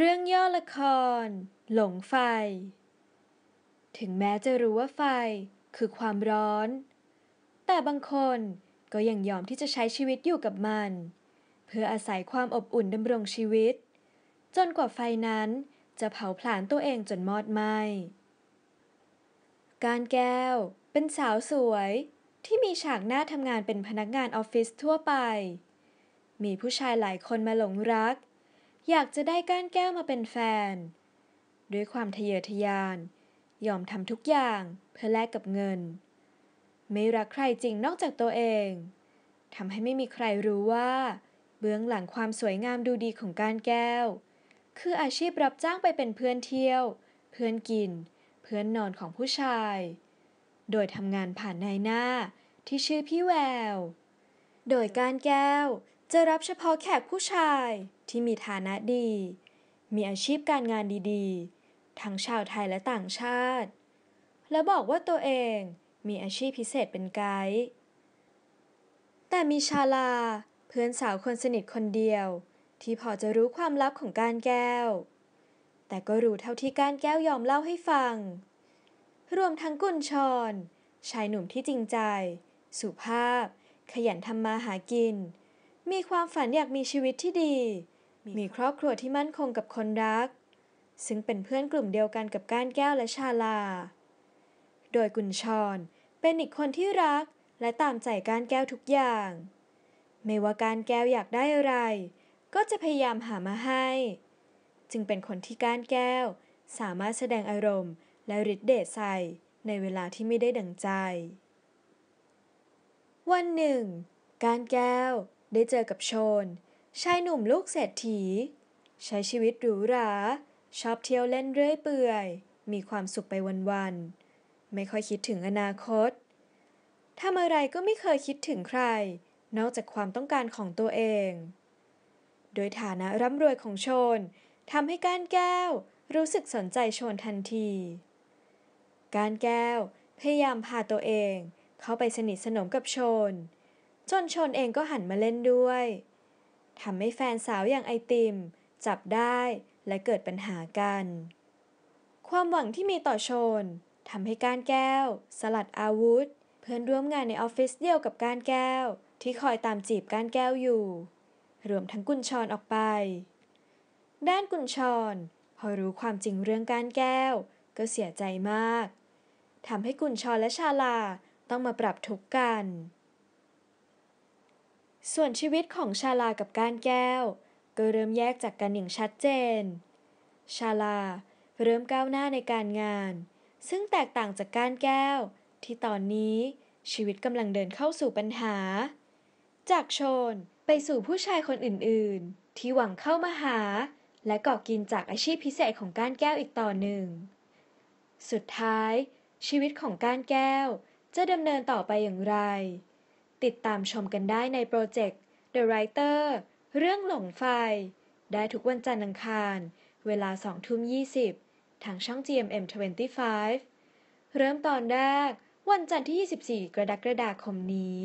เรื่องย่อละคร หลงไฟ ถึงแม้จะรู้ว่าไฟคือความร้อน แต่บางคนก็ยังยอมที่จะใช้ชีวิตอยู่กับมัน เพื่ออาศัยความอบอุ่นดำรงชีวิต จนกว่าไฟนั้นจะเผาผลาญตัวเองจนมอดไหม้การแก้วเป็นสาวสวยที่มีฉากหน้าทำงานเป็นพนักงานออฟฟิศทั่วไป มีผู้ชายหลายคนมาหลงรัก อยากจะได้ก้านแก้วมาเป็นแฟน ด้วยความทะเยอทะยาน ยอมทำทุกอย่างเพื่อแลกกับเงิน ไม่รักใครจริงนอกจากตัวเองทำให้ไม่มีใครรู้ว่า เบื้องหลังความสวยงามดูดีของก้านแก้ว คืออาชีพรับจ้างไปเป็นเพื่อนเที่ยว เพื่อนกิน เพื่อนนอนของผู้ชาย โดยทำงานผ่านนายหน้าที่ชื่อพี่แวว โดยการแก้ว จะรับเฉพาะแขกผู้ชายที่มีฐานะดี มีอาชีพการงานดีๆ ทั้งชาวไทยและต่างชาติ และบอกว่าตัวเองมีอาชีพพิเศษเป็นไกด์แต่มีชาลาเพื่อนสาวคนสนิทคนเดียว ที่พอจะรู้ความลับของการแก้ว แต่ก็รู้เท่าที่การแก้วยอมเล่าให้ฟัง รวมทั้งกุญชร ชายหนุ่มที่จริงใจ สุภาพ ขยันทำมาหากิน มีความฝันอยากมีชีวิตที่ดี มีครอบครัวที่มั่นคงกับคนรัก ซึ่งเป็นเพื่อนกลุ่มเดียวกันกับก้านแก้วและชาลา โดยกุญชรเป็นอีกคนที่รักและตามใจก้านแก้วทุกอย่าง ไม่ว่าก้านแก้วอยากได้อะไร ก็จะพยายามหามาให้ จึงเป็นคนที่ก้านแก้ว สามารถแสดงอารมณ์ และฤทธิ์เดชใส่ในเวลาที่ไม่ได้ดังใจ วันหนึ่งการแก้ว ได้เจอกับโชนชายหนุ่มลูกเศรษฐี ใช้ชีวิตหรูหรา ชอบเที่ยวเล่นเรื่อยเปื่อย มีความสุขไปวันๆ ไม่ค่อยคิดถึงอนาคตทำอะไรก็ไม่เคยคิดถึงใคร นอกจากความต้องการของตัวเอง โดยฐานะร่ำรวยของโชนทำให้ก้านแก้ว รู้สึกสนใจโชนทันทีการแก้วพยายามพาตัวเอง เข้าไปสนิทสนมกับโชน จนชนเองก็หันมาเล่นด้วยทำให้แฟนสาวอย่างไอติม จับได้และเกิดปัญหากัน ความหวังที่มีต่อชนทำให้ก้านแก้ว สลัดอาวุธ เพื่อนร่วมงานในออฟฟิศเดียวกับก้านแก้ว ที่คอยตามจีบก้านแก้วอยู่ รวมทั้งกุญชรออกไป ด้านกุญชร พอรู้ความจริงเรื่องก้านแก้ว ก็เสียใจมากทำให้กุญชรและชาลาต้องมาปรับทุกข์กัน ส่วนชีวิตของชาลากับก้านแก้ว ก็เริ่มแยกจากกันอย่างชัดเจน ชาลาเริ่มก้าวหน้าในการงาน ซึ่งแตกต่างจากก้านแก้ว ที่ตอนนี้ชีวิตกำลังเดินเข้าสู่ปัญหา จากโชนไปสู่ผู้ชายคนอื่นๆ ที่หวังเข้ามาหา และกาะกินจากอาชีพพิเศษของก้านแก้วอีกต่อหนึ่ง สุดท้าย ชีวิตของก้านแก้วจะดำเนินต่อไปอย่างไร ติดตามชมกันได้ในโปรเจกต์ The Writer เรื่องหลงไฟ ได้ทุกวันจันทร์อังคาร เวลา2ทุ่ม20 ทางช่อง GMM 25เริ่มตอนแรก วันจันทร์ที่ 24 กรกฎาคมนี้